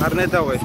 არ ნედავე